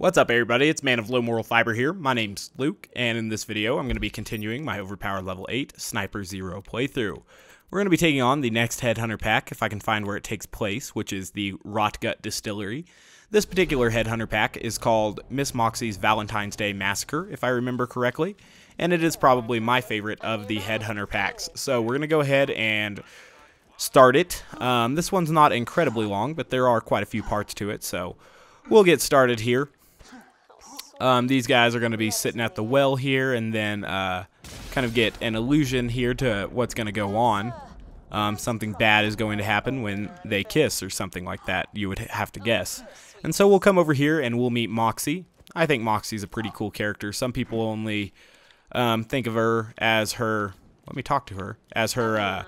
What's up everybody, it's Man of Low Moral Fiber here. My name's Luke, and in this video I'm going to be continuing my Overpower Level 8 Sniper Zero playthrough. We're going to be taking on the next Headhunter pack, if I can find where it takes place, which is the Rotgut Distillery. This particular Headhunter pack is called Miss Moxxi's Valentine's Day Massacre, if I remember correctly, and it is probably my favorite of the Headhunter packs. So we're going to go ahead and start it. Um, this one's not incredibly long, but there are quite a few parts to it, so we'll get started here. Um, these guys are going to be sitting at the well here and then uh, kind of get an illusion here to what's going to go on. Um, something bad is going to happen when they kiss or something like that, you would have to guess. And so we'll come over here and we'll meet Moxxi. I think Moxxi's a pretty cool character. Some people only um, think of her as her, let me talk to her, as her uh,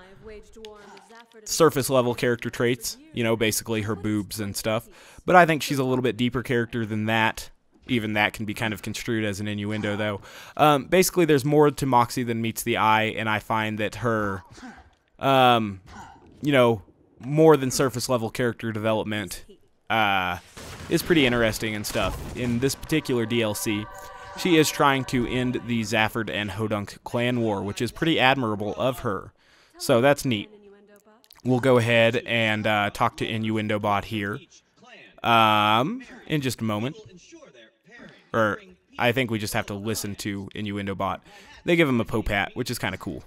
surface level character traits, you know, basically her boobs and stuff. But I think she's a little bit deeper character than that even that can be kind of construed as an innuendo, though. Um, basically, there's more to Moxxi than meets the eye, and I find that her, um, you know, more than surface level character development uh, is pretty interesting and stuff. In this particular DLC, she is trying to end the Zafford and Hodunk clan war, which is pretty admirable of her. So that's neat. We'll go ahead and uh, talk to Innuendo Bot here um, in just a moment. Or I think we just have to listen to Innuendo Bot. They give him a Pope hat, which is kind of cool.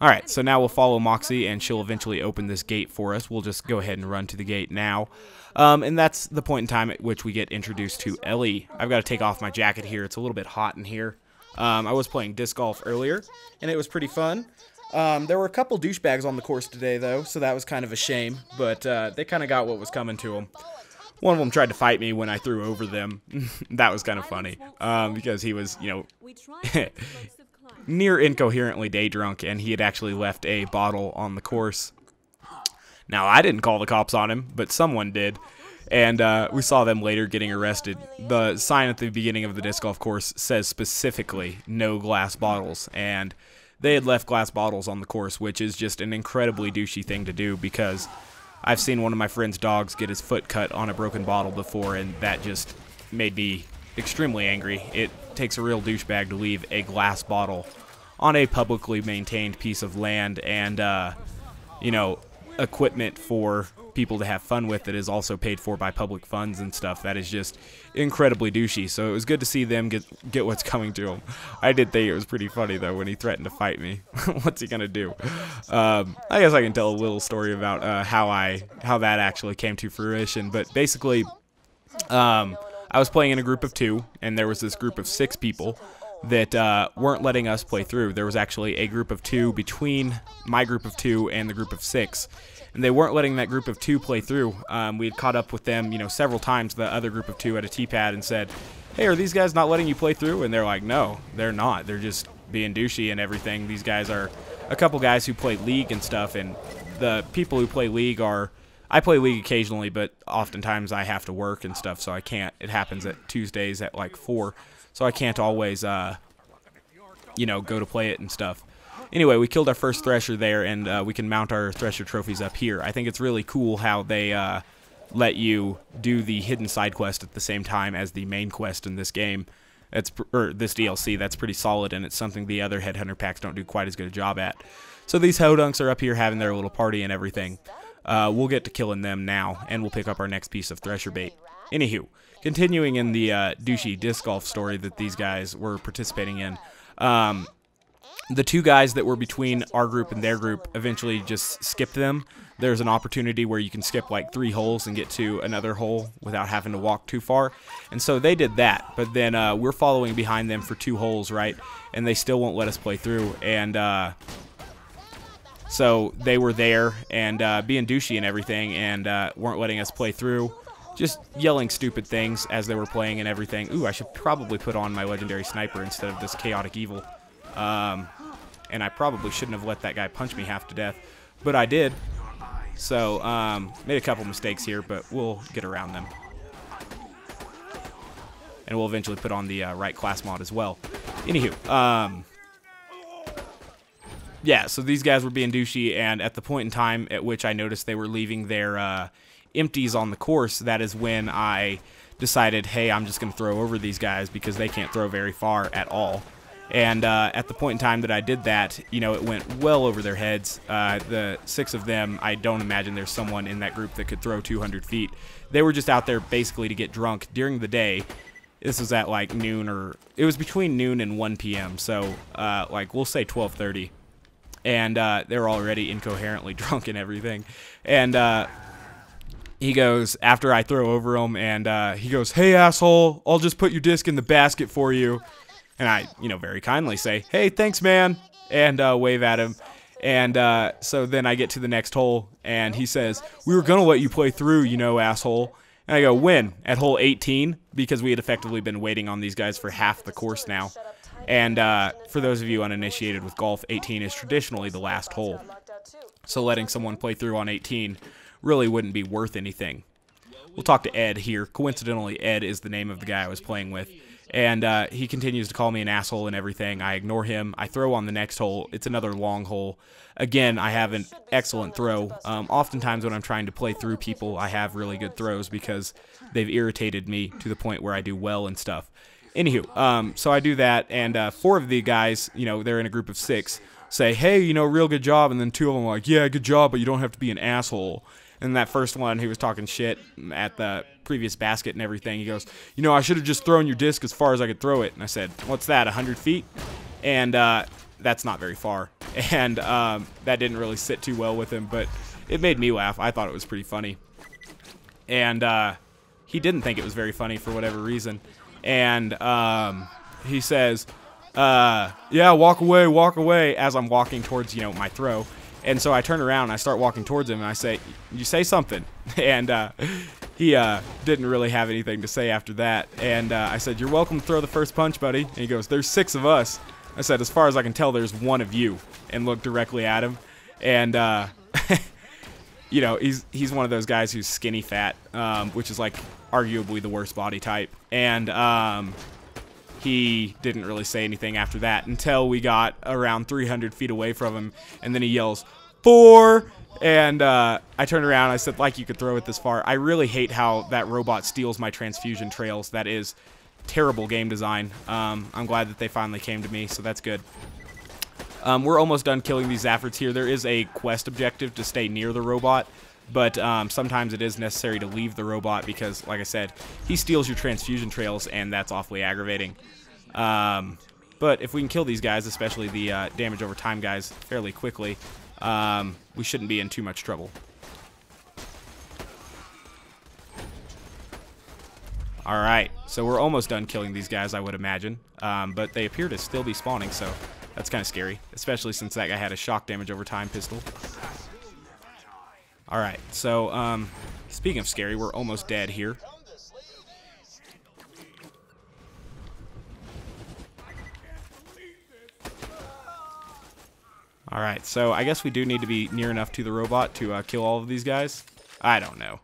Alright, so now we'll follow Moxxi, and she'll eventually open this gate for us. We'll just go ahead and run to the gate now. Um, and that's the point in time at which we get introduced to Ellie. I've got to take off my jacket here. It's a little bit hot in here. Um, I was playing disc golf earlier, and it was pretty fun. Um, there were a couple douchebags on the course today, though, so that was kind of a shame. But uh, they kind of got what was coming to them. One of them tried to fight me when I threw over them. that was kind of funny um, because he was, you know, near incoherently day drunk, and he had actually left a bottle on the course. Now, I didn't call the cops on him, but someone did. And uh, we saw them later getting arrested. The sign at the beginning of the disc golf course says specifically no glass bottles. And they had left glass bottles on the course, which is just an incredibly douchey thing to do because I've seen one of my friend's dogs get his foot cut on a broken bottle before, and that just made me extremely angry. It takes a real douchebag to leave a glass bottle on a publicly maintained piece of land and, uh, you know, equipment for people to have fun with that is also paid for by public funds and stuff. That is just incredibly douchey. So it was good to see them get get what's coming to them. I did think it was pretty funny though when he threatened to fight me. what's he gonna do? Um, I guess I can tell a little story about uh, how I how that actually came to fruition. But basically, um, I was playing in a group of two, and there was this group of six people that uh, weren't letting us play through. There was actually a group of two between my group of two and the group of six and they weren't letting that group of two play through. Um, we had caught up with them, you know, several times. The other group of two at a T-pad and said, "Hey, are these guys not letting you play through?" And they're like, "No, they're not. They're just being douchey and everything." These guys are a couple guys who play League and stuff, and the people who play League are. I play League occasionally, but oftentimes I have to work and stuff, so I can't. It happens at Tuesdays at like four, so I can't always, uh, you know, go to play it and stuff. Anyway, we killed our first Thresher there, and uh, we can mount our Thresher trophies up here. I think it's really cool how they uh, let you do the hidden side quest at the same time as the main quest in this game. That's or this DLC. That's pretty solid, and it's something the other Headhunter packs don't do quite as good a job at. So these Hodunks are up here having their little party and everything. Uh, we'll get to killing them now, and we'll pick up our next piece of Thresher bait. Anywho, continuing in the uh, douchey disc golf story that these guys were participating in. Um, the two guys that were between our group and their group eventually just skipped them. There's an opportunity where you can skip like three holes and get to another hole without having to walk too far. And so they did that, but then uh, we're following behind them for two holes, right? And they still won't let us play through. And uh, so they were there and uh, being douchey and everything and uh, weren't letting us play through. Just yelling stupid things as they were playing and everything. Ooh, I should probably put on my legendary sniper instead of this chaotic evil. Um, and I probably shouldn't have let that guy punch me half to death, but I did. So, um, made a couple mistakes here, but we'll get around them. And we'll eventually put on the uh, right class mod as well. Anywho, um, yeah, so these guys were being douchey, and at the point in time at which I noticed they were leaving their uh, empties on the course, that is when I decided, hey, I'm just going to throw over these guys because they can't throw very far at all. And uh, at the point in time that I did that, you know, it went well over their heads. Uh, the six of them, I don't imagine there's someone in that group that could throw 200 feet. They were just out there basically to get drunk during the day. This was at like noon or it was between noon and 1 p.m. So uh, like we'll say 12:30, and uh, they were already incoherently drunk and everything. And uh, he goes after I throw over him, and uh, he goes, "Hey asshole, I'll just put your disc in the basket for you." And I, you know, very kindly say, hey, thanks, man, and uh, wave at him. And uh, so then I get to the next hole, and he says, we were going to let you play through, you know, asshole. And I go, when? At hole 18? Because we had effectively been waiting on these guys for half the course now. And uh, for those of you uninitiated with golf, 18 is traditionally the last hole. So letting someone play through on 18 really wouldn't be worth anything. We'll talk to Ed here. Coincidentally, Ed is the name of the guy I was playing with. And uh, he continues to call me an asshole and everything. I ignore him. I throw on the next hole. It's another long hole. Again, I have an excellent throw. Um, oftentimes, when I'm trying to play through people, I have really good throws because they've irritated me to the point where I do well and stuff. Anywho, um, so I do that, and uh, four of the guys, you know, they're in a group of six, say, hey, you know, real good job. And then two of them are like, yeah, good job, but you don't have to be an asshole. And that first one, he was talking shit at the previous basket and everything, he goes, you know, I should have just thrown your disc as far as I could throw it. And I said, what's that, 100 feet? And uh, that's not very far. And um, that didn't really sit too well with him, but it made me laugh. I thought it was pretty funny. And uh, he didn't think it was very funny for whatever reason. And um, he says, uh, yeah, walk away, walk away, as I'm walking towards, you know, my throw. And so I turn around and I start walking towards him and I say, you say something. And uh, he uh, didn't really have anything to say after that. And uh, I said, you're welcome to throw the first punch, buddy. And he goes, there's six of us. I said, as far as I can tell, there's one of you. And looked directly at him. And, uh, you know, he's, he's one of those guys who's skinny fat, um, which is like arguably the worst body type. And um, he didn't really say anything after that until we got around 300 feet away from him. And then he yells, four. And uh, I turned around. I said, like you could throw it this far. I really hate how that robot steals my transfusion trails. That is terrible game design. Um, I'm glad that they finally came to me, so that's good. Um, we're almost done killing these Zaffords here. There is a quest objective to stay near the robot, but um, sometimes it is necessary to leave the robot because, like I said, he steals your transfusion trails, and that's awfully aggravating. Um, but if we can kill these guys, especially the uh, damage over time guys, fairly quickly, um, we shouldn't be in too much trouble. Alright, so we're almost done killing these guys, I would imagine. Um, but they appear to still be spawning, so that's kind of scary. Especially since that guy had a shock damage over time pistol. Alright, so um, speaking of scary, we're almost dead here. Alright, so I guess we do need to be near enough to the robot to uh, kill all of these guys. I don't know.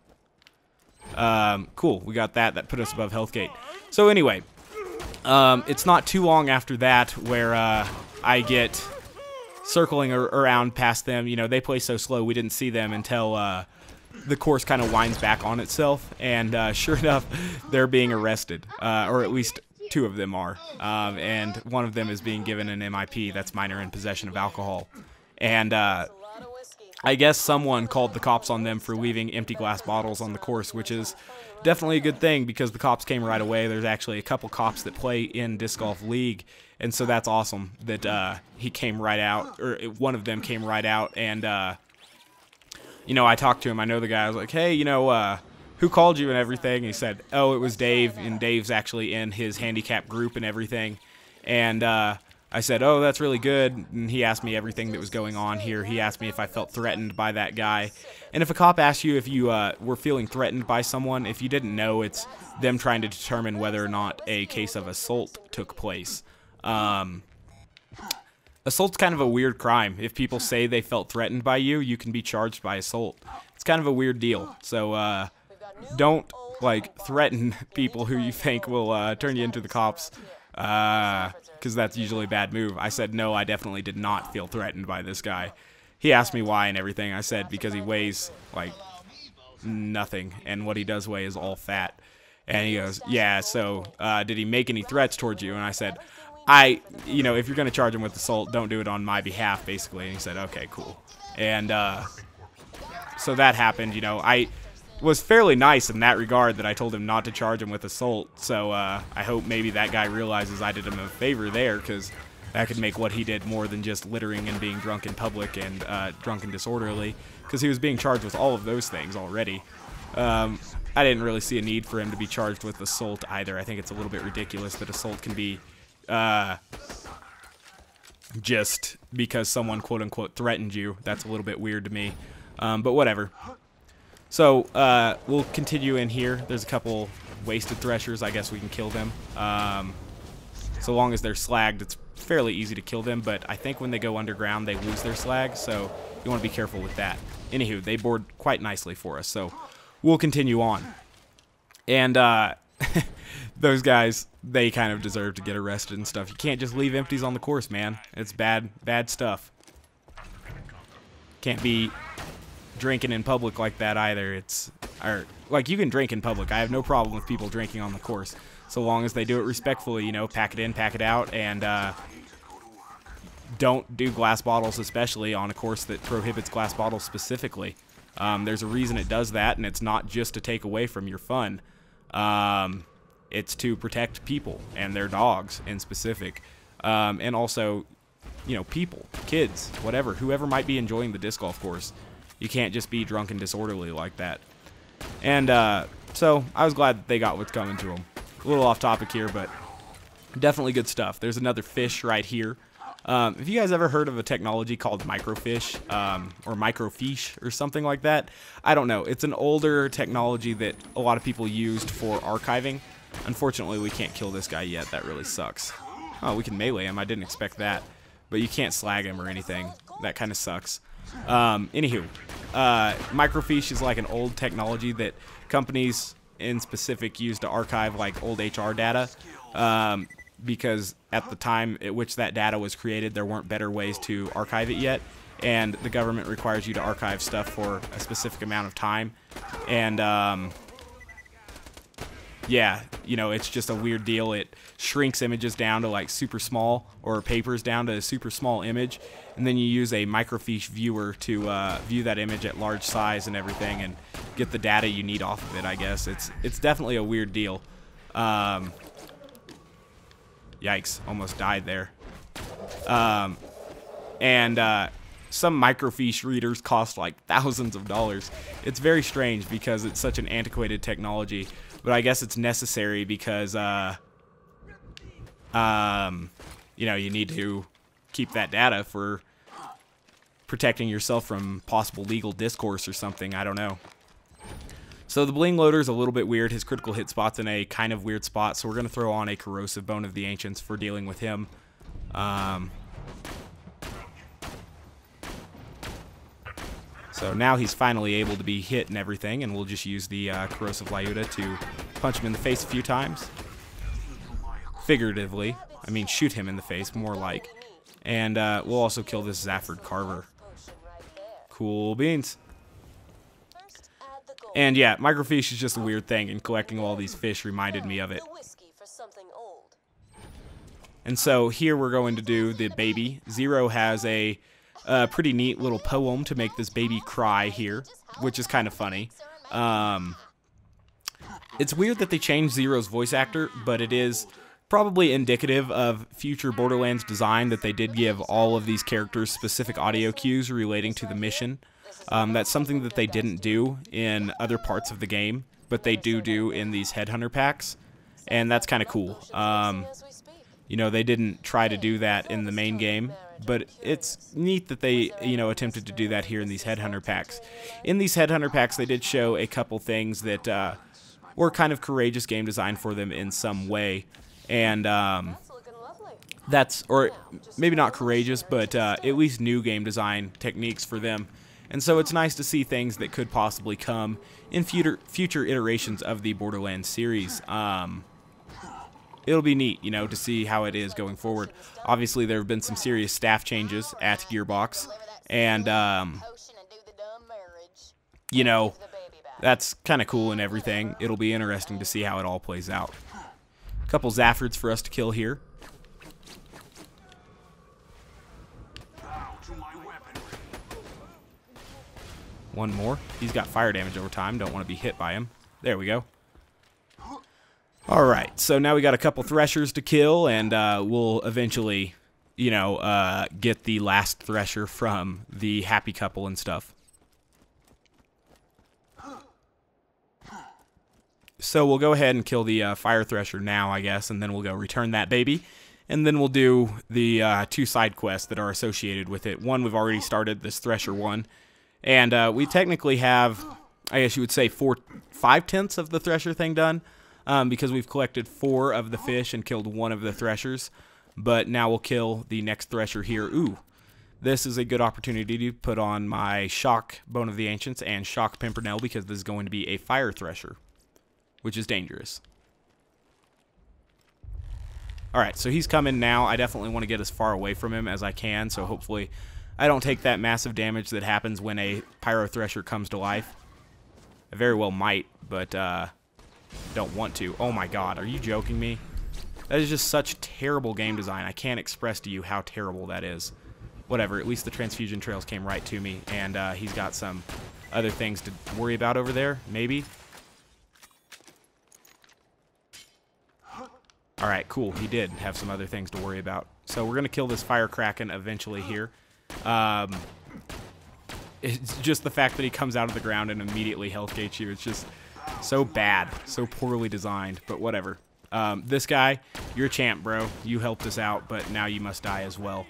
Um, cool, we got that. That put us above health gate. So anyway, um, it's not too long after that where uh, I get circling ar around past them. You know, they play so slow we didn't see them until uh, the course kind of winds back on itself. And uh, sure enough, they're being arrested, uh, or at least two of them are. Um, and one of them is being given an MIP, that's minor in possession of alcohol. And uh, I guess someone called the cops on them for leaving empty glass bottles on the course, which is definitely a good thing because the cops came right away. There's actually a couple cops that play in Disc Golf League, and so that's awesome that uh, he came right out, or one of them came right out, and, uh, you know, I talked to him. I know the guy. I was like, hey, you know, uh, who called you and everything? And he said, oh, it was Dave, and Dave's actually in his handicap group and everything. And uh, I said, oh, that's really good. And he asked me everything that was going on here. He asked me if I felt threatened by that guy. And if a cop asks you if you uh, were feeling threatened by someone, if you didn't know, it's them trying to determine whether or not a case of assault took place. Um, assault's kind of a weird crime. If people say they felt threatened by you, you can be charged by assault. It's kind of a weird deal. So, uh, don't like threaten people who you think will uh, turn you into the cops because uh, that's usually a bad move. I said, no, I definitely did not feel threatened by this guy. He asked me why and everything. I said, because he weighs like nothing, and what he does weigh is all fat. And he goes, yeah. So uh, did he make any threats towards you? And I said, I, you know, if you're gonna charge him with assault, don't do it on my behalf, basically. And he said, okay, cool. And uh, so that happened. You know, I was fairly nice in that regard that I told him not to charge him with assault. So uh, I hope maybe that guy realizes I did him a favor there because that could make what he did more than just littering and being drunk in public and uh, drunk and disorderly because he was being charged with all of those things already. Um, I didn't really see a need for him to be charged with assault either. I think it's a little bit ridiculous that assault can be uh, just because someone quote unquote threatened you. That's a little bit weird to me. Um, but whatever. So uh, we'll continue in here. There's a couple wasted threshers. I guess we can kill them. Um, so long as they're slagged, it's fairly easy to kill them. But I think when they go underground, they lose their slag. So you want to be careful with that. Anywho, they board quite nicely for us. So we'll continue on. And uh, those guys, they kind of deserve to get arrested and stuff. You can't just leave empties on the course, man. It's bad, bad stuff. Can't be drinking in public like that either. It's or like you can drink in public. I have no problem with people drinking on the course, so long as they do it respectfully. You know, pack it in, pack it out, and uh, don't do glass bottles, especially on a course that prohibits glass bottles specifically. Um, there's a reason it does that, and it's not just to take away from your fun. Um, it's to protect people and their dogs in specific, um, and also, you know, people, kids, whatever, whoever might be enjoying the disc golf course. You can't just be drunk and disorderly like that. And uh, so I was glad that they got what's coming to them. A little off topic here, but definitely good stuff. There's another fish right here. Um, have you guys ever heard of a technology called microfiche um, or microfiche or something like that? I don't know. It's an older technology that a lot of people used for archiving. Unfortunately, we can't kill this guy yet. That really sucks. Oh, we can melee him. I didn't expect that. But you can't slag him or anything. That kind of sucks. Um, anywho, uh, microfiche is like an old technology that companies in specific use to archive like old HR data. Um, because at the time at which that data was created, there weren't better ways to archive it yet. And the government requires you to archive stuff for a specific amount of time. And, um, yeah, you know, it's just a weird deal. It shrinks images down to like super small or papers down to a super small image. And then you use a microfiche viewer to uh, view that image at large size and everything and get the data you need off of it, I guess. It's, it's definitely a weird deal. Um, Yikes, almost died there. Um, and uh, some microfiche readers cost like thousands of dollars. It's very strange because it's such an antiquated technology, but I guess it's necessary because, uh, um, you know, you need to keep that data for protecting yourself from possible legal discourse or something. I don't know. So the Bling Loader is a little bit weird. His critical hit spot's in a kind of weird spot, so we're going to throw on a Corrosive Bone of the Ancients for dealing with him. Um, so now he's finally able to be hit and everything, and we'll just use the uh, Corrosive Lyuda to punch him in the face a few times. Figuratively. I mean, shoot him in the face, more like. And uh, we'll also kill this Zafford Carver. Cool beans. And yeah, microfiche is just a weird thing, and collecting all these fish reminded me of it. And so here we're going to do the baby. Zero has a uh, pretty neat little poem to make this baby cry here, which is kind of funny. Um, it's weird that they changed Zero's voice actor, but it is probably indicative of future Borderlands design that they did give all of these characters specific audio cues relating to the mission. Um, that's something that they didn't do in other parts of the game, but they do do in these Headhunter packs, and that's kind of cool. Um, you know, they didn't try to do that in the main game, but it's neat that they, you know, attempted to do that here in these Headhunter packs. In these Headhunter packs, they did show a couple things that uh, were kind of courageous game design for them in some way, and um, that's, or maybe not courageous, but uh, at least new game design techniques for them and so it's nice to see things that could possibly come in future future iterations of the Borderlands series. Um, it'll be neat, you know, to see how it is going forward. Obviously, there have been some serious staff changes at Gearbox, and um, you know, that's kind of cool and everything. It'll be interesting to see how it all plays out. A couple Zaffords for us to kill here. One more. He's got fire damage over time. Don't want to be hit by him. There we go. Alright, so now we got a couple Threshers to kill, and uh, we'll eventually, you know, uh, get the last Thresher from the Happy Couple and stuff. So we'll go ahead and kill the uh, Fire Thresher now, I guess, and then we'll go return that baby. And then we'll do the uh, two side quests that are associated with it. One we've already started, this Thresher one. And uh, we technically have, I guess you would say, four, five-tenths of the Thresher thing done um, because we've collected four of the fish and killed one of the threshers. But now we'll kill the next thresher here. Ooh, this is a good opportunity to put on my Shock Bone of the Ancients and Shock Pimpernel because this is going to be a fire thresher, which is dangerous. Alright, so he's coming now. I definitely want to get as far away from him as I can, so hopefully I don't take that massive damage that happens when a Pyro Thresher comes to life. I very well might, but uh, don't want to. Oh my god, are you joking me? That is just such terrible game design. I can't express to you how terrible that is. Whatever, at least the transfusion trails came right to me, and uh, he's got some other things to worry about over there, maybe? Alright, cool, he did have some other things to worry about. So we're going to kill this Fire Kraken eventually here. Um, it's just the fact that he comes out of the ground and immediately health gates you. It's just so bad, so poorly designed, but whatever. Um, this guy, you're a champ, bro. You helped us out, but now you must die as well.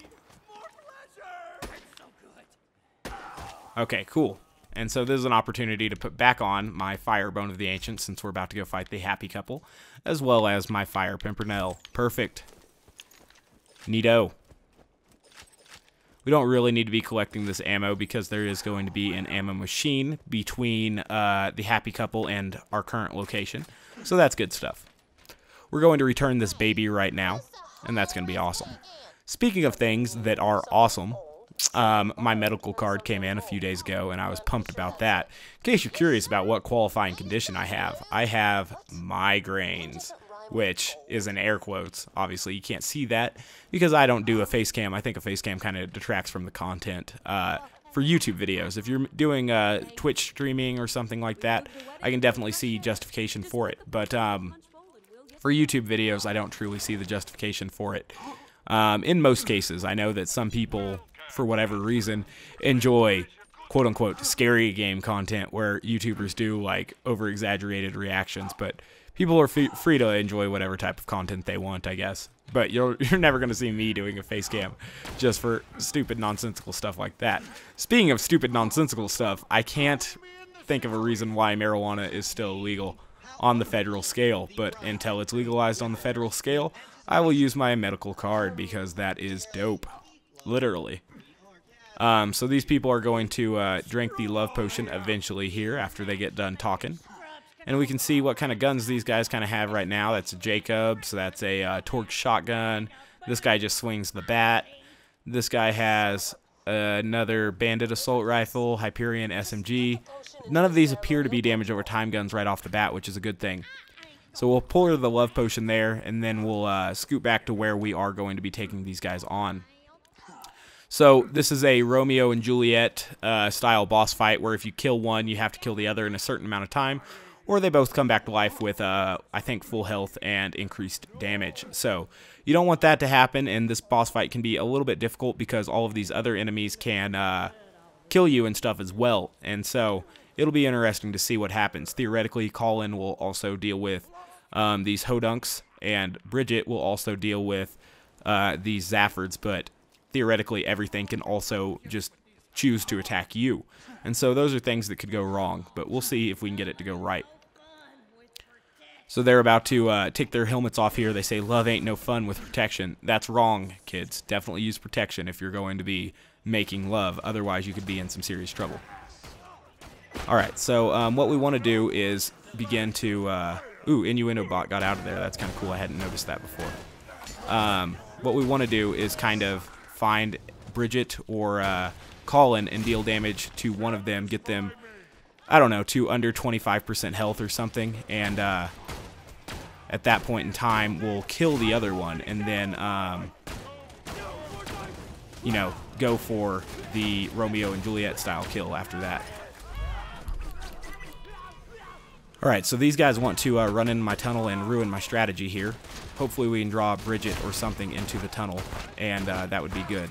Okay, cool. And so this is an opportunity to put back on my Fire Bone of the Ancient since we're about to go fight the Happy Couple, as well as my Fire Pimpernel. Perfect. Neato. We don't really need to be collecting this ammo because there is going to be an ammo machine between uh, the Happy Couple and our current location. So that's good stuff. We're going to return this baby right now, and that's going to be awesome. Speaking of things that are awesome, um, my medical card came in a few days ago, and I was pumped about that. In case you're curious about what qualifying condition I have, I have migraines which is in air quotes. Obviously, you can't see that because I don't do a face cam. I think a face cam kind of detracts from the content uh, for YouTube videos. If you're doing uh, Twitch streaming or something like that, I can definitely see justification for it. But um, for YouTube videos, I don't truly see the justification for it. Um, in most cases, I know that some people, for whatever reason, enjoy quote unquote scary game content where YouTubers do like over exaggerated reactions, but people are free to enjoy whatever type of content they want, I guess. But you're you're never gonna see me doing a face cam just for stupid nonsensical stuff like that. Speaking of stupid nonsensical stuff, I can't think of a reason why marijuana is still legal on the federal scale, but until it's legalized on the federal scale, I will use my medical card because that is dope. Literally. Um, so these people are going to uh, drink the love potion eventually here after they get done talking and we can see what kind of guns these guys kind of have right now. That's a Jacob, so that's a uh, Torgue shotgun. This guy just swings the bat. This guy has uh, another Bandit assault rifle, Hyperion SMG. None of these appear to be damage over time guns right off the bat, which is a good thing. So we'll pull the love potion there, and then we'll uh, scoot back to where we are going to be taking these guys on. So this is a Romeo and Juliet uh, style boss fight where if you kill one, you have to kill the other in a certain amount of time, or they both come back to life with, uh, I think, full health and increased damage. So you don't want that to happen, and this boss fight can be a little bit difficult because all of these other enemies can uh, kill you and stuff as well. And so it'll be interesting to see what happens. Theoretically, Colin will also deal with um, these Hodunks, and Bridget will also deal with uh, these Zaffords, but theoretically everything can also just choose to attack you. And so those are things that could go wrong, but we'll see if we can get it to go right. So they're about to uh, take their helmets off here. They say, love ain't no fun with protection. That's wrong, kids. Definitely use protection if you're going to be making love. Otherwise, you could be in some serious trouble. Alright, so um, what we want to do is begin to... Uh, ooh, Innuendo bot got out of there. That's kind of cool. I hadn't noticed that before. Um, what we want to do is kind of find Bridget or uh, Colin and deal damage to one of them, get them I don't know, to under 25% health or something. And uh, at that point in time, we'll kill the other one and then, um, you know, go for the Romeo and Juliet style kill after that. Alright, so these guys want to uh, run in my tunnel and ruin my strategy here. Hopefully we can draw Bridget or something into the tunnel, and uh, that would be good.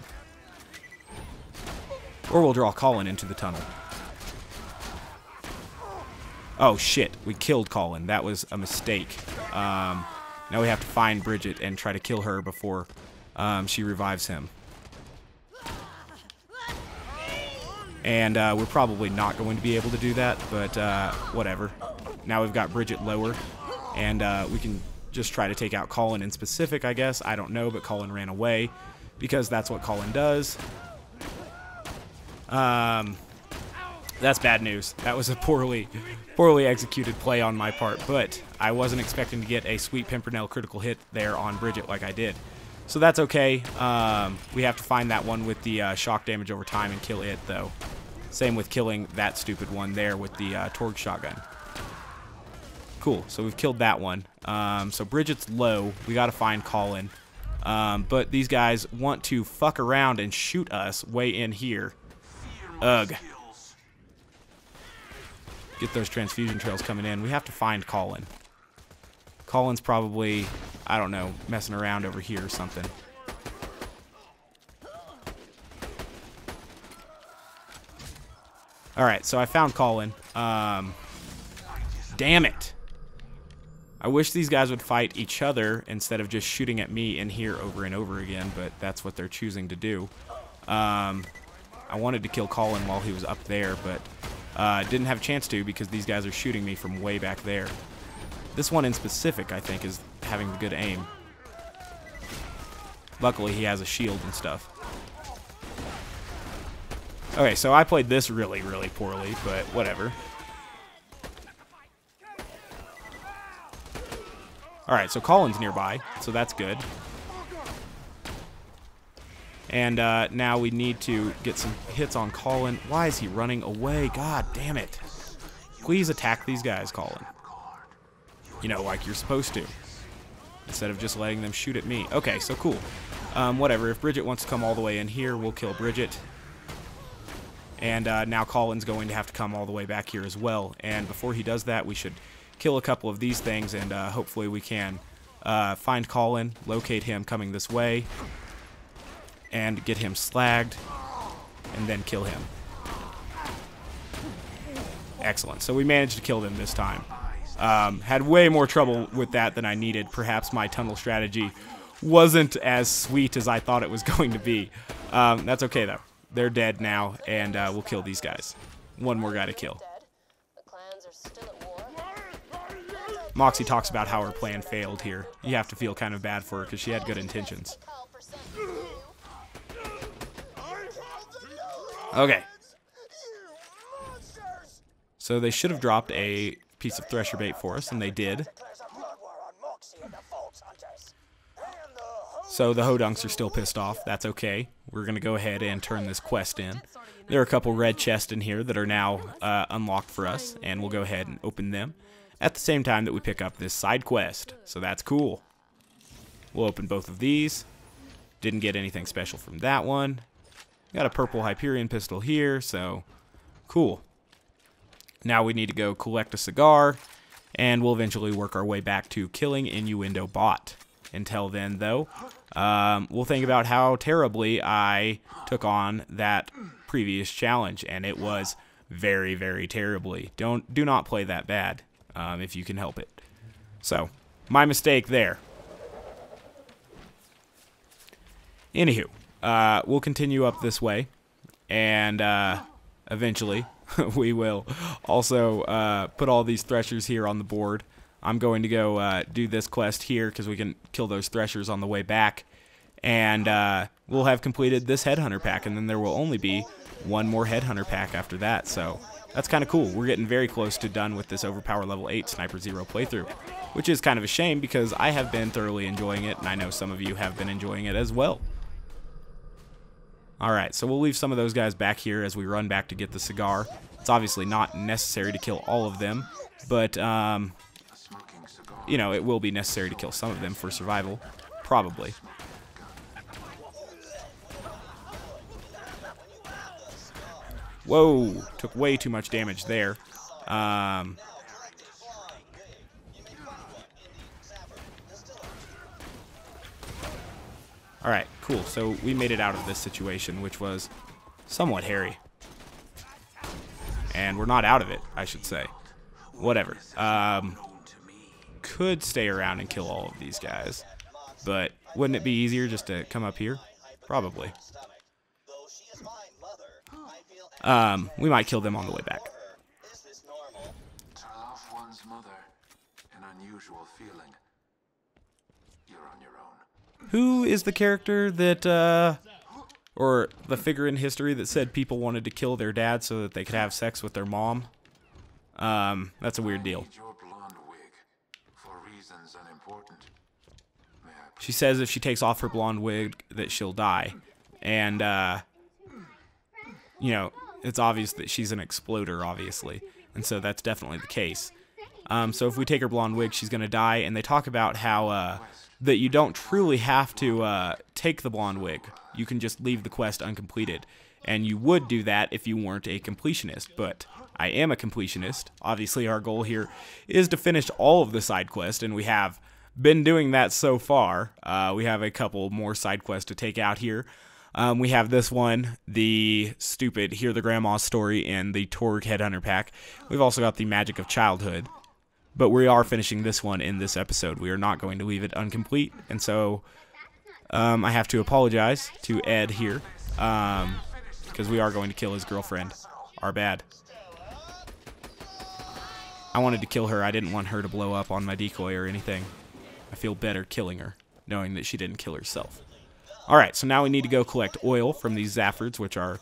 Or we'll draw Colin into the tunnel. Oh shit, we killed Colin. That was a mistake. Um, now we have to find Bridget and try to kill her before um, she revives him. And uh, we're probably not going to be able to do that, but uh, whatever. Now we've got Bridget lower, and uh, we can just try to take out Colin in specific, I guess. I don't know, but Colin ran away because that's what Colin does. Um, that's bad news. That was a poorly, poorly executed play on my part, but I wasn't expecting to get a sweet Pimpernel critical hit there on Bridget like I did. So that's okay. Um, we have to find that one with the uh, shock damage over time and kill it, though. Same with killing that stupid one there with the uh, Torgue shotgun. Cool, so we've killed that one. Um, so Bridget's low. We got to find Colin. Um, but these guys want to fuck around and shoot us way in here. Ugh. Get those transfusion trails coming in. We have to find Colin. Colin's probably, I don't know, messing around over here or something. Alright, so I found Colin. Um, damn it. I wish these guys would fight each other instead of just shooting at me in here over and over again, but that's what they're choosing to do. Um, I wanted to kill Colin while he was up there, but uh, didn't have a chance to because these guys are shooting me from way back there. This one in specific, I think, is having good aim. Luckily, he has a shield and stuff. Okay, so I played this really, really poorly, but whatever. Alright, so Colin's nearby, so that's good. And uh, now we need to get some hits on Colin. Why is he running away? God damn it. Please attack these guys, Colin. You know, like you're supposed to. Instead of just letting them shoot at me. Okay, so cool. Um, whatever, if Bridget wants to come all the way in here, we'll kill Bridget. And uh, now Colin's going to have to come all the way back here as well. And before he does that, we should kill a couple of these things, and uh, hopefully we can uh, find Colin, locate him coming this way, and get him slagged, and then kill him. Excellent. So we managed to kill them this time. Um, had way more trouble with that than I needed. Perhaps my tunnel strategy wasn't as sweet as I thought it was going to be. Um, that's okay, though. They're dead now, and uh, we'll kill these guys. One more guy to kill. Moxxi talks about how her plan failed here. You have to feel kind of bad for her because she had good intentions. Okay. So they should have dropped a piece of thresher bait for us, and they did. So the Hodunks are still pissed off. That's okay. We're going to go ahead and turn this quest in. There are a couple red chests in here that are now uh, unlocked for us, and we'll go ahead and open them at the same time that we pick up this side quest. So that's cool. We'll open both of these. Didn't get anything special from that one. Got a purple Hyperion pistol here, so cool. Now we need to go collect a cigar, and we'll eventually work our way back to killing Innuendo Bot. Until then, though, um, we'll think about how terribly I took on that previous challenge, and it was very, very terribly. Don't do not play that bad um, if you can help it. So, my mistake there. Anywho, uh, we'll continue up this way, and uh, eventually we will also uh, put all these threshers here on the board. I'm going to go uh, do this quest here because we can kill those threshers on the way back, and uh, we'll have completed this headhunter pack, and then there will only be one more headhunter pack after that. So that's kind of cool. We're getting very close to done with this Overpower Level 8 Sniper Zero playthrough, which is kind of a shame because I have been thoroughly enjoying it, and I know some of you have been enjoying it as well. Alright, so we'll leave some of those guys back here as we run back to get the cigar. It's obviously not necessary to kill all of them, but, um, you know, it will be necessary to kill some of them for survival. Probably. Whoa, took way too much damage there. Um, Alright, cool. So we made it out of this situation, which was somewhat hairy. And we're not out of it, I should say. Whatever. Um, could stay around and kill all of these guys. But wouldn't it be easier just to come up here? Probably. Um, we might kill them on the way back. One's mother, an unusual feeling. You're on your own. Who is the character that, uh, or the figure in history that said people wanted to kill their dad so that they could have sex with their mom? Um, that's a weird deal. Need your blonde wig for reasons unimportant. May I She says if she takes off her blonde wig that she'll die. And, uh, you know, it's obvious that she's an exploder, obviously. And so that's definitely the case. Um, so if we take her blonde wig, she's going to die. And they talk about how, uh, that you don't truly have to, uh, take the blonde wig. You can just leave the quest uncompleted. And you would do that if you weren't a completionist. But I am a completionist. Obviously, our goal here is to finish all of the side quests, and we have been doing that so far. Uh, we have a couple more side quests to take out here. Um, we have this one, the stupid Hear the Grandma story and the Torgue Headhunter pack. We've also got the Magic of Childhood. But we are finishing this one in this episode. We are not going to leave it incomplete. And so um, I have to apologize to Ed here. Because we are going to kill his girlfriend. Our bad. I wanted to kill her. I didn't want her to blow up on my decoy or anything. I feel better killing her, knowing that she didn't kill herself. Alright, so now we need to go collect oil from these Zaffords, which are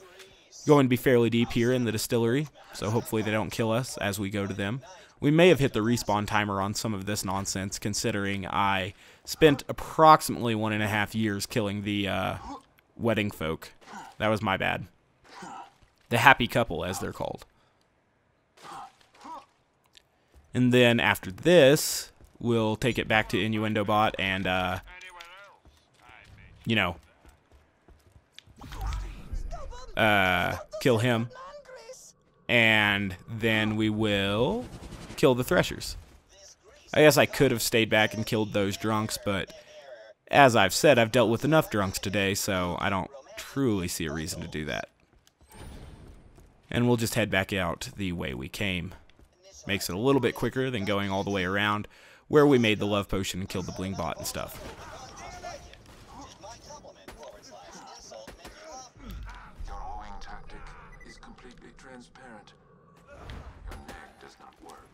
going to be fairly deep here in the distillery, so hopefully they don't kill us as we go to them. We may have hit the respawn timer on some of this nonsense, considering I spent approximately one and a half years killing the uh, wedding folk. That was my bad. The happy couple, as they're called. And then after this, we'll take it back to Innuendo Bot and, uh, you know, uh, kill him. And then we will kill the Threshers. I guess I could have stayed back and killed those drunks, but as I've said, I've dealt with enough drunks today, so I don't truly see a reason to do that. And we'll just head back out the way we came. Makes it a little bit quicker than going all the way around where we made the love potion and killed the bling bot and stuff. Your owing tactic is completely transparent. Your neck does not work.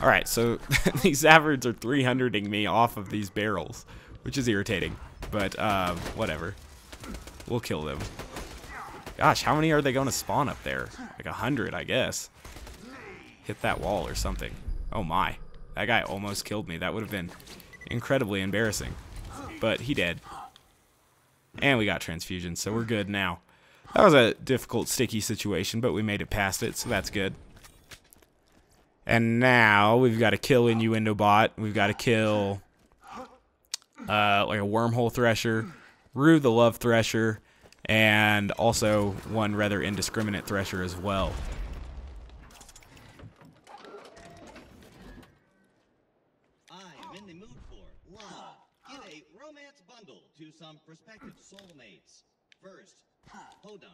Alright, so these Zaffords are 300ing me off of these barrels, which is irritating. But, uh, whatever. We'll kill them. Gosh, how many are they going to spawn up there? Like a hundred, I guess. Hit that wall or something. Oh my. That guy almost killed me. That would have been incredibly embarrassing. But he did. And we got transfusion, so we're good now. That was a difficult, sticky situation, but we made it past it, so that's good. And now we've got to kill Innuendo Bot. We've got to kill uh, like a Wormhole Thresher, Rue the Love Thresher, and also one rather indiscriminate Thresher as well. I am in the mood for love. Give a romance bundle to some prospective soulmates. First, podunk.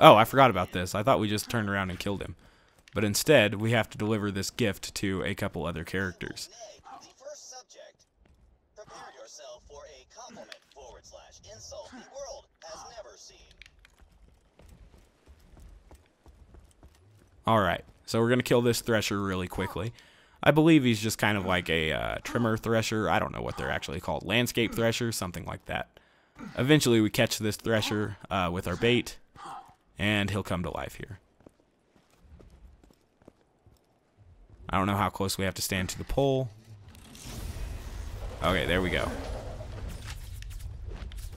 Oh, I forgot about this. I thought we just turned around and killed him. But instead, we have to deliver this gift to a couple other characters. Alright, so we're going to kill this Thresher really quickly. I believe he's just kind of like a uh, trimmer Thresher. I don't know what they're actually called. Landscape Thresher, something like that. Eventually, we catch this Thresher uh, with our bait, and he'll come to life here. I don't know how close we have to stand to the pole. Okay, there we go.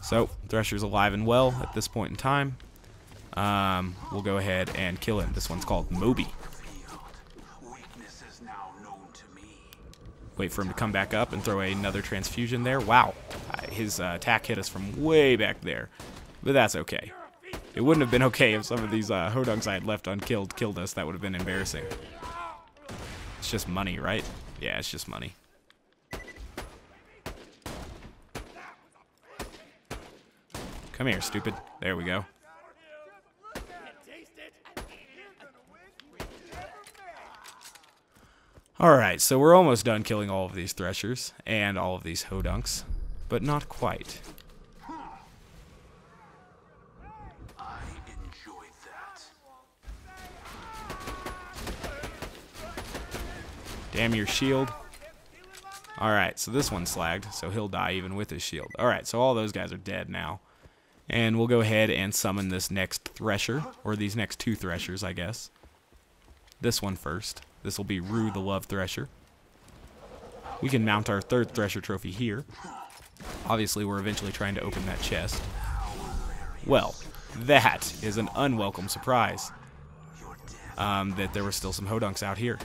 So, Thresher's alive and well at this point in time. Um, we'll go ahead and kill him. This one's called Moby. Wait for him to come back up and throw another transfusion there. Wow. Uh, His uh, attack hit us from way back there. But that's okay. It wouldn't have been okay if some of these uh, Hodunks I had left unkilled killed us. That would have been embarrassing. It's just money, right? Yeah, it's just money. Come here, stupid. There we go. Alright, so we're almost done killing all of these Threshers and all of these Hodunks, but not quite. Damn your shield. Alright, so this one's slagged, so he'll die even with his shield. Alright, so all those guys are dead now. And we'll go ahead and summon this next Thresher, or these next two Threshers, I guess. This one first. This will be Rue the Love Thresher. We can mount our third Thresher trophy here. Obviously, we're eventually trying to open that chest. Well, that is an unwelcome surprise. Um, that there were still some Hodunks out here.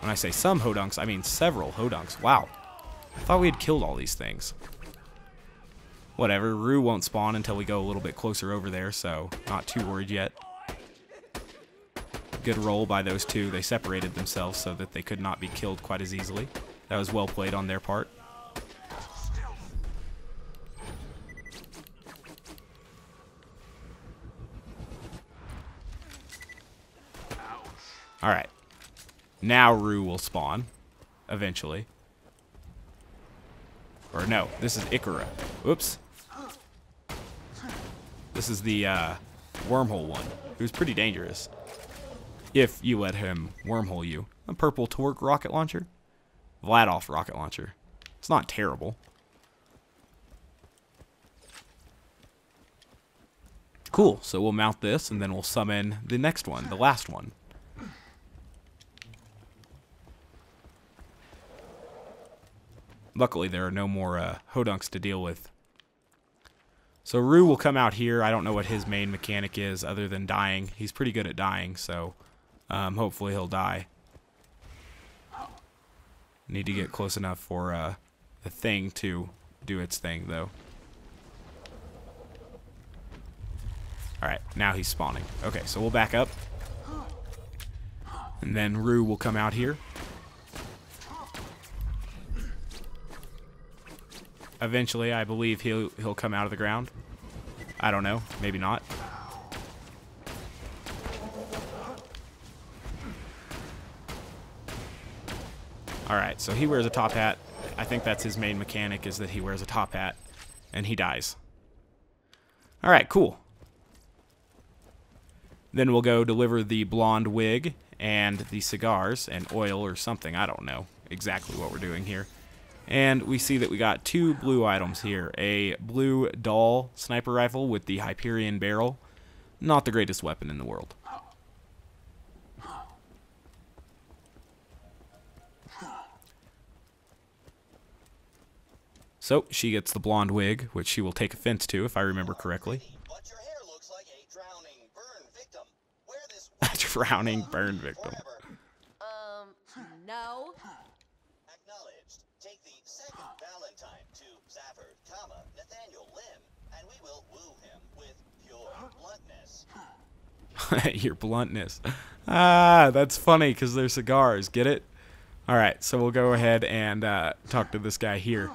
When I say some Hodunks, I mean several Hodunks. Wow. I thought we had killed all these things. Whatever, Rue won't spawn until we go a little bit closer over there, so not too worried yet. Good roll by those two. They separated themselves so that they could not be killed quite as easily. That was well played on their part. Alright. Now Rue will spawn. Eventually. Or no, this is Ikora. Oops. This is the uh, wormhole one, who's pretty dangerous. If you let him wormhole you. A purple Torgue rocket launcher. Vladof rocket launcher. It's not terrible. Cool, so we'll mount this and then we'll summon the next one, the last one. Luckily, there are no more uh, Hodunks to deal with. So Rue will come out here. I don't know what his main mechanic is other than dying. He's pretty good at dying, so um, hopefully he'll die. Need to get close enough for uh, the thing to do its thing, though. Alright, now he's spawning. Okay, so we'll back up. And then Rue will come out here. Eventually, I believe he'll he'll come out of the ground. I don't know, maybe not. Alright, so he wears a top hat. I think that's his main mechanic is that he wears a top hat and he dies. Alright, cool. Then we'll go deliver the blonde wig and the cigars and oil or something. I don't know exactly what we're doing here. And we see that we got two blue items here. A blue Dahl sniper rifle with the Hyperion barrel. Not the greatest weapon in the world. So, she gets the blonde wig, which she will take offense to, if I remember correctly. But your hair looks like a drowning burn victim. Wear this A drowning burn victim. forever. Um, no. Acknowledged. Take the second Valentine to Zaford, comma, Nathaniel Lim, and we will woo him with pure bluntness. Your bluntness. Ah, that's funny because they're cigars. Get it? All right, so we'll go ahead and uh, talk to this guy here.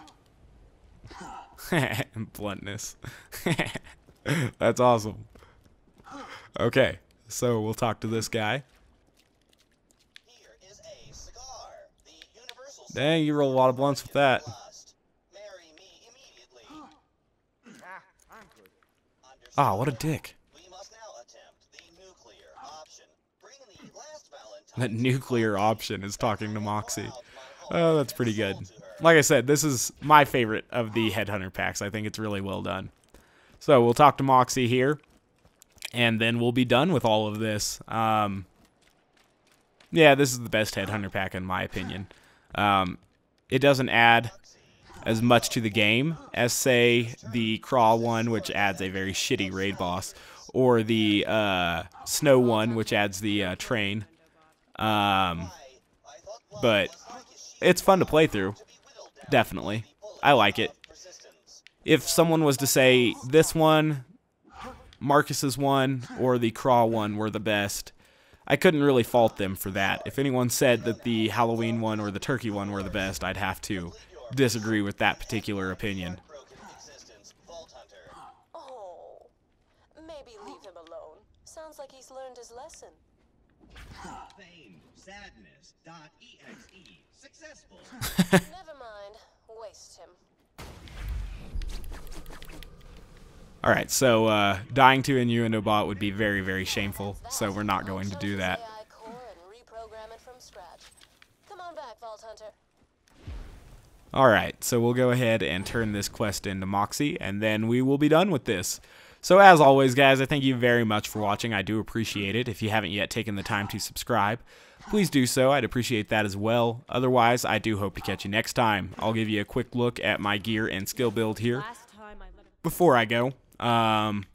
bluntness. that's awesome. Okay, so we'll talk to this guy. Dang, you roll a lot of blunts with that. Ah, what a dick. We must now attempt the nuclear option. Bring the last Valentine. That nuclear option is talking to Moxxi. Oh, that's pretty good. Like I said, this is my favorite of the Headhunter packs. I think it's really well done. So we'll talk to Moxxi here, and then we'll be done with all of this. Um, yeah, this is the best Headhunter pack in my opinion. Um, it doesn't add as much to the game as, say, the Craw one, which adds a very shitty raid boss, or the uh, Snow one, which adds the uh, train. Um, but it's fun to play through. Definitely. I like it. If someone was to say this one, Marcus's one, or the Craw one were the best, I couldn't really fault them for that. If anyone said that the Halloween one or the Turkey one were the best, I'd have to disagree with that particular opinion. Oh, maybe leave him alone. Sounds like he's learned his lesson. Fame, sadness, dot exe, successful. Never mind. Waste him. Alright, so uh, dying to Innuendo bot would be very, very shameful, so we're not going to do that. AI core and reprogram it from scratch. Come on back, Vault Hunter. Alright, so we'll go ahead and turn this quest into Moxxi, and then we will be done with this. So as always, guys, I thank you very much for watching. I do appreciate it. If you haven't yet taken the time to subscribe, please do so. I'd appreciate that as well. Otherwise, I do hope to catch you next time. I'll give you a quick look at my gear and skill build here. Last time I let him. Before I go, um,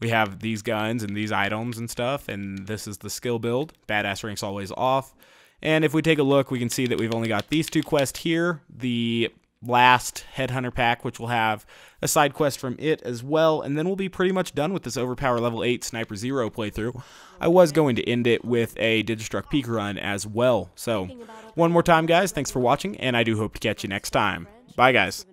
we have these guns and these items and stuff, and this is the skill build. Badass rank's always off. And if we take a look, we can see that we've only got these two quests here. The last Headhunter pack, which will have a side quest from it as well, and then we'll be pretty much done with this Overpower Level 8 Sniper Zer0 playthrough. I was going to end it with a Digistruct Peak run as well. So, one more time, guys, thanks for watching, and I do hope to catch you next time. Bye, guys.